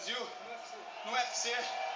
Brasil, no UFC.